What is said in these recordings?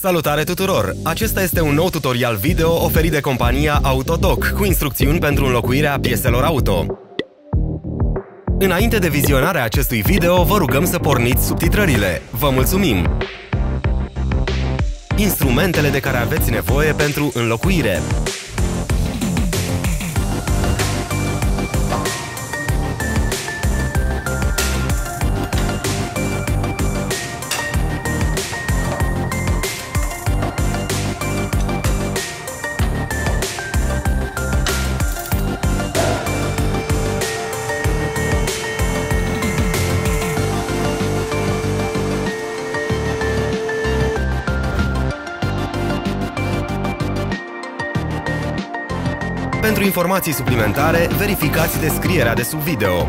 Salutare tuturor! Acesta este un nou tutorial video oferit de compania Autodoc cu instrucțiuni pentru înlocuirea pieselor auto. Înainte de vizionarea acestui video, vă rugăm să porniți subtitrările. Vă mulțumim! Instrumentele de care aveți nevoie pentru înlocuire Pentru informații suplimentare, verificați descrierea de sub video.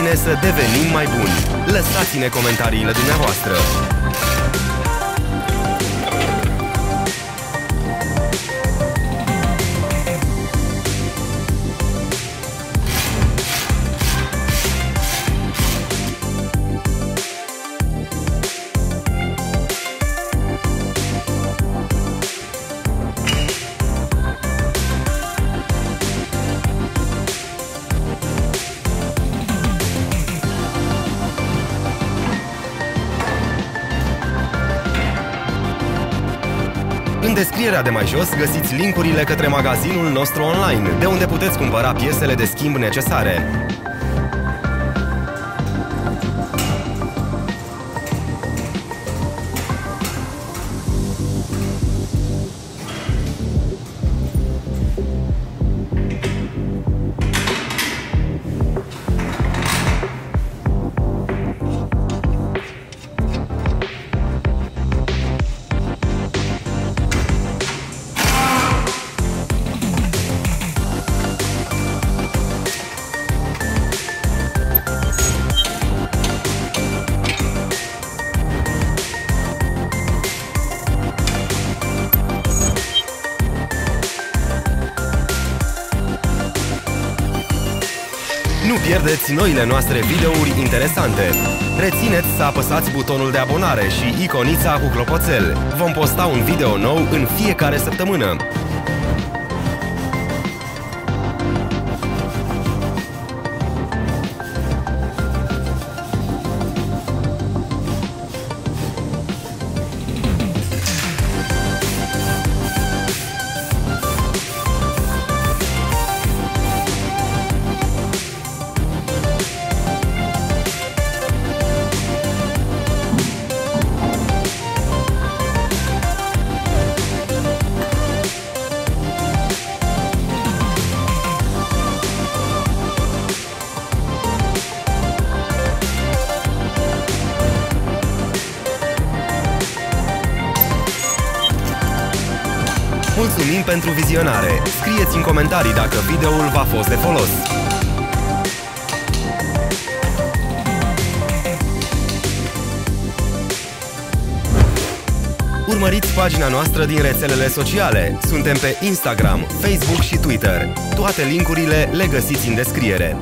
Ajutați-ne să devenim mai buni. Lăsați-ne comentariile dumneavoastră. În descrierea de mai jos găsiți linkurile către magazinul nostru online, de unde puteți cumpăra piesele de schimb necesare. Nu pierdeți noile noastre videouri interesante. Rețineți să apăsați butonul de abonare și iconița cu clopoțel. Vom posta un video nou în fiecare săptămână. Mulțumim pentru vizionare! Scrieți în comentarii dacă videoul v-a fost de folos! Urmăriți pagina noastră din rețelele sociale. Suntem pe Instagram, Facebook și Twitter. Toate linkurile le găsiți în descriere.